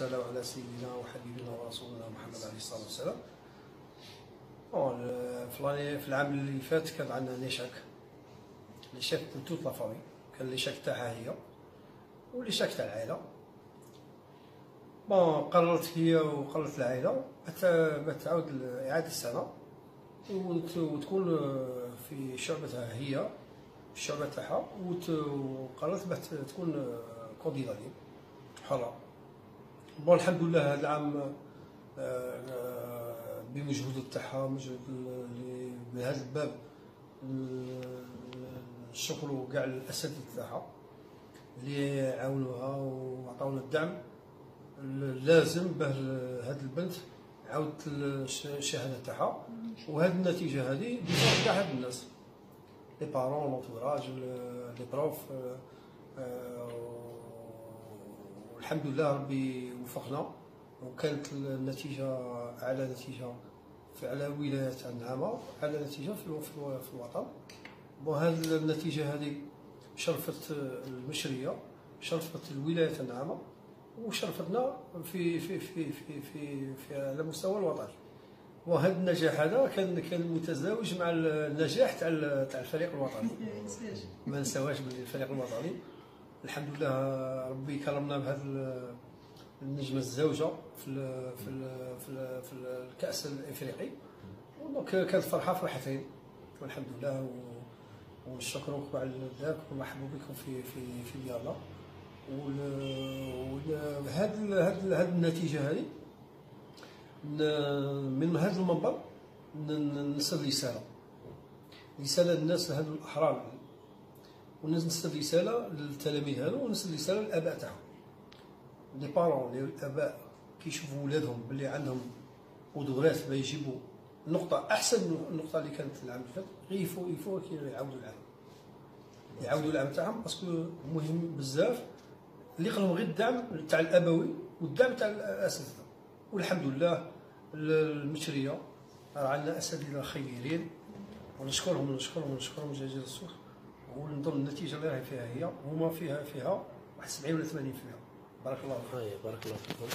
والسلام على سيدنا وحبيبنا ورسولنا محمد عليه الصلاة والسلام. في العام اللي فات كان عندنا un échec l'échec de toute la كان l'échec تاعها هي و l'échec تاع العائله bon قررت هي وقررت العائلة. باش تعاود اعاده السنة. وتكون في شعبتها هي الشعبه تاعها. وقررت تكون كونديداني حرة. بون الحمد لله هذا العام آه، آه، بمجهود تاعها مجهود بهذا الباب الشكر كاع الاساتذه تاعها اللي عاونوها وعطاونا الدعم. اللازم باه هاد البنت عاودت الشهاده تاعها وهذه النتيجة هذه بفضل كاع هاد الناس لي بارون لونتوراج لي بروف والحمد لله ربي وفقنا وكانت النتيجة أعلى نتيجة على ولاية النعامة على نتيجة في, في الوطن. وهذه النتيجة هذه شرفت المشرية شرفت الولاية النعامة وشرفتنا في في في في في, في على مستوى الوطني وهذا النجاح هذا كان كان متزاوج مع النجاح تاع تاع الفريق الوطني. ما نساوهاش بالفريق الوطني. الحمد لله ربي كرمنا بهذا النجمة الزوجة في ال في ال في, ال في الكأس الإفريقي. دونك كانت فرحة فرحتين. والحمد لله ونشكركم على ذاك ومرحبا بكم في في في ديالنا وهذا هذه النتيجة هذه من هذا المنبر نرسل رسالة. رسالة للناس هذو الأحرار. ونرسل رسالة للتلاميذ هذو ونرسل رسالة للآباء تاعهم. لي بارون الاباء كيشوفوا ولادهم باللي عندهم قدرات باش يجيبوا نقطة أحسن من النقطة اللي كانت العام اللي فات غير يفو يفو يعاودوا العام. يعاودوا العام تاعهم باسكو مهم بزاف. اللي قالهم غير الدعم تاع الأبوي والدعم تاع الأساتذة. والحمد لله المشرية راه عندنا أساتذة خيرين. ونشكرهم ونشكرهم ونشكرهم جزيل الشكر ونظن النتيجة اللي راهي فيها هي هما فيها فيها واحد 70 ولا 80% بارك الله فيك. بارك الله فيكم.